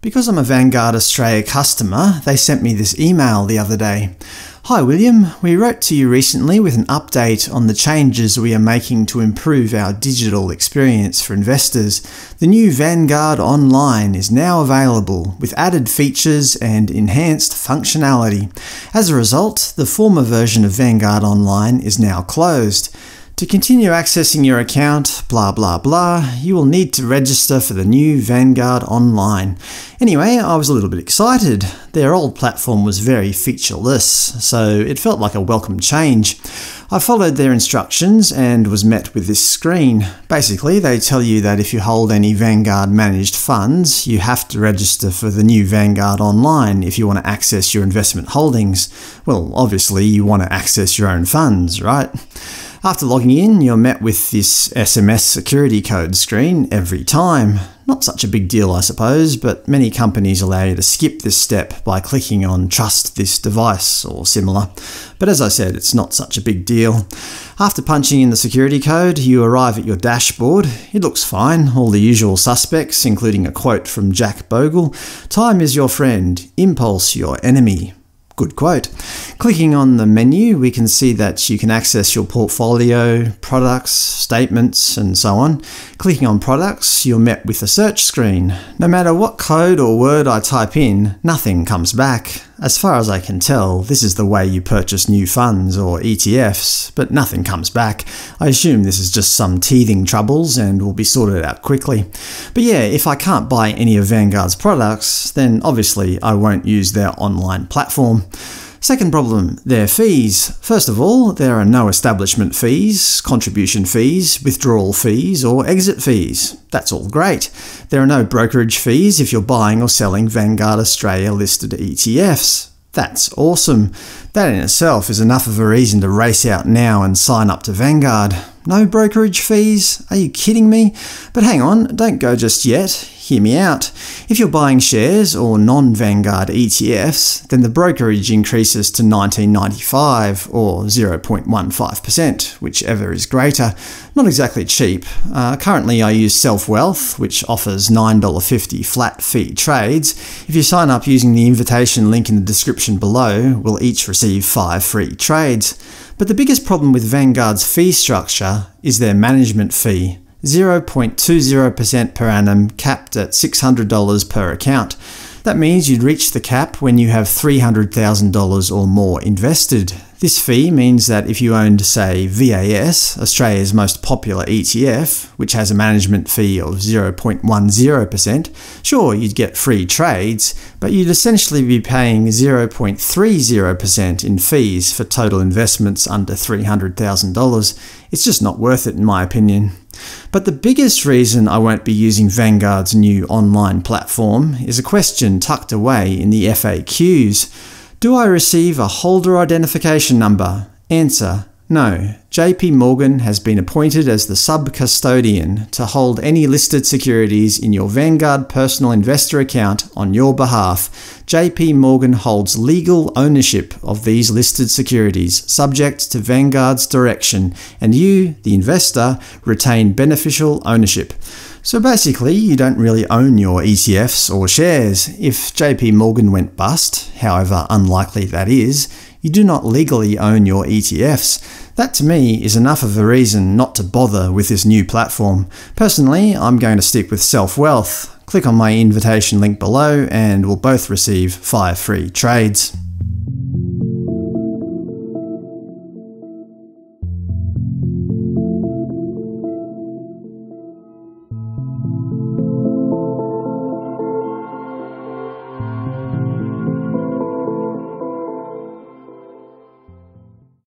Because I'm a Vanguard Australia customer, they sent me this email the other day. Hi William, we wrote to you recently with an update on the changes we are making to improve our digital experience for investors. The new Vanguard Online is now available, with added features and enhanced functionality. As a result, the former version of Vanguard Online is now closed. To continue accessing your account, blah blah blah, you will need to register for the new Vanguard Online. Anyway, I was a little bit excited. Their old platform was very featureless, so it felt like a welcome change. I followed their instructions and was met with this screen. Basically, they tell you that if you hold any Vanguard managed funds, you have to register for the new Vanguard Online if you want to access your investment holdings. Well, obviously you want to access your own funds, right? After logging in, you're met with this SMS security code screen every time. Not such a big deal, I suppose, but many companies allow you to skip this step by clicking on Trust this device or similar. But as I said, it's not such a big deal. After punching in the security code, you arrive at your dashboard. It looks fine, all the usual suspects, including a quote from Jack Bogle Time is your friend, impulse your enemy. Good quote. Clicking on the menu, we can see that you can access your portfolio, products, statements, and so on. Clicking on products, you're met with a search screen. No matter what code or word I type in, nothing comes back. As far as I can tell, this is the way you purchase new funds or ETFs, but nothing comes back. I assume this is just some teething troubles and will be sorted out quickly. But yeah, if I can't buy any of Vanguard's products, then obviously I won't use their online platform. Second problem, their fees. First of all, there are no establishment fees, contribution fees, withdrawal fees, or exit fees. That's all great. There are no brokerage fees if you're buying or selling Vanguard Australia listed ETFs. That's awesome. That in itself is enough of a reason to race out now and sign up to Vanguard. No brokerage fees? Are you kidding me? But hang on, don't go just yet. Hear me out. If you're buying shares or non-Vanguard ETFs, then the brokerage increases to 19.95 or 0.15%, whichever is greater. Not exactly cheap. Uh, currently I use SelfWealth, which offers $9.50 flat fee trades. If you sign up using the invitation link in the description below, we'll each receive 5 free trades. But the biggest problem with Vanguard's fee structure is their management fee. 0.20% per annum, capped at $600 per account. That means you'd reach the cap when you have $300,000 or more invested. This fee means that if you owned, say, VAS, Australia's most popular ETF, which has a management fee of 0.10%, sure, you'd get free trades, but you'd essentially be paying 0.30% in fees for total investments under $300,000. It's just not worth it in my opinion. But the biggest reason I won't be using Vanguard's new online platform is a question tucked away in the FAQs. Do I receive a holder identification number? Answer. No. JP Morgan has been appointed as the sub-custodian to hold any listed securities in your Vanguard personal investor account on your behalf. JP Morgan holds legal ownership of these listed securities, subject to Vanguard's direction, and you, the investor, retain beneficial ownership. So basically, you don't really own your ETFs or shares. If JP Morgan went bust, however unlikely that is, you do not legally own your ETFs. That to me is enough of a reason not to bother with this new platform. Personally, I'm going to stick with SelfWealth. Click on my invitation link below and we'll both receive 5 free trades.